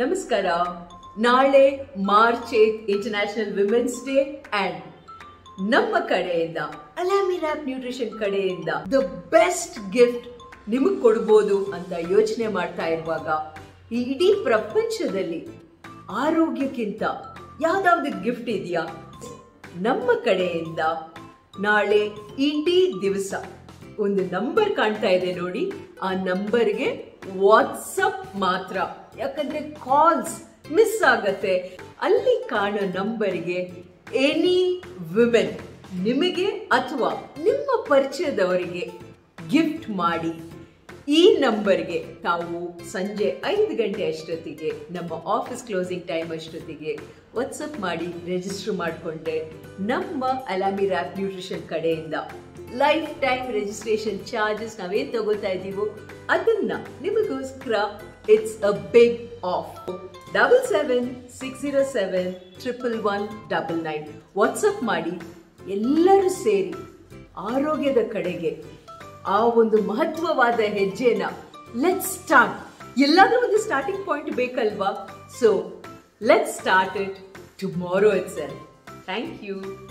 ನಮಸ್ಕಾರ. ನಾಳೆ March eighth international women's day and ನಮ್ಮ ಕಡೆಯಿಂದ ಅಲಾಮಿ ನ್ಯೂಟ್ರಿಷನ್ ಕಡೆಯಿಂದ ದ ಬೆಸ್ಟ್ ಗಿಫ್ಟ್ ನಿಮಗೆ ಕೊಡ್ಬೋದು ಅಂತ ಯೋಚನೆ ಮಾಡ್ತಾ ಇರುವಾಗ, ಈ ಇಡೀ ಪ್ರಪಂಚದಲ್ಲಿ ಆರೋಗ್ಯಕ್ಕಿಂತ ಯಾವ್ದಾವ್ದು ಗಿಫ್ಟ್ ಇದೆಯಾ? ನಮ್ಮ ಕಡೆಯಿಂದ ನಾಳೆ ಇಡೀ ದಿವಸ ಒಂದು ನಂಬರ್ ಕಾಣ್ತಾ ಇದೆ ನೋಡಿ. ಆ ನಂಬರ್ಗೆ ವಾಟ್ಸಪ್ ಮಾತ್ರ. ಯಾಕಂದ್ರೆ ಕಾಲ್ಸ್ ಮಿಸ್ ಆಗತ್ತೆ. ಅಲ್ಲಿ ಕಾಣೋ ನಂಬರ್ಗೆ ಎನಿ ವಿಮೆನ್ ನಿಮಗೆ ಅಥವಾ ನಿಮ್ಮ ಪರಿಚಯದವರಿಗೆ ಗಿಫ್ಟ್ ಮಾಡಿ. ಈ ನಂಬರ್ಗೆ ತಾವು ಸಂಜೆ ಐದು ಗಂಟೆ ಅಷ್ಟೊತ್ತಿಗೆ, ನಮ್ಮ ಆಫೀಸ್ ಕ್ಲೋಸಿಂಗ್ ಟೈಮ್ ಅಷ್ಟೊತ್ತಿಗೆ ವಾಟ್ಸಪ್ ಮಾಡಿ ರಿಜಿಸ್ಟರ್ ಮಾಡಿಕೊಂಡ್ರೆ ನಮ್ಮ ಅಲಾಮಿ ರ್ಯಾಪ್ ನ್ಯೂಟ್ರಿಷನ್ ಕಡೆಯಿಂದ ಲೈಫ್ ಟೈಮ್ ರಿಜಿಸ್ಟ್ರೇಷನ್ ಚಾರ್ಜಸ್ ನಾವೇನ್ ತಗೋತಾ ಇದ್ದೀವೋ ಅದನ್ನ ನಿಮಗೋಸ್ಕರ it's a big off double seven six zero seven triple one double nine WhatsApp ಮಾಡಿ ಎಲ್ಲರೂ ಸೇರಿ ಆರೋಗ್ಯದ ಕಡೆಗೆ ಆ ಒಂದು ಮಹತ್ವವಾದ ಹೆಜ್ಜೆನ ಲೆಟ್ ಸ್ಟಾರ್ಟ್ ಎಲ್ಲಾದರೂ ಒಂದು ಸ್ಟಾರ್ಟಿಂಗ್ ಪಾಯಿಂಟ್ ಬೇಕಲ್ವಾ? So let start it tomorrow it's thank you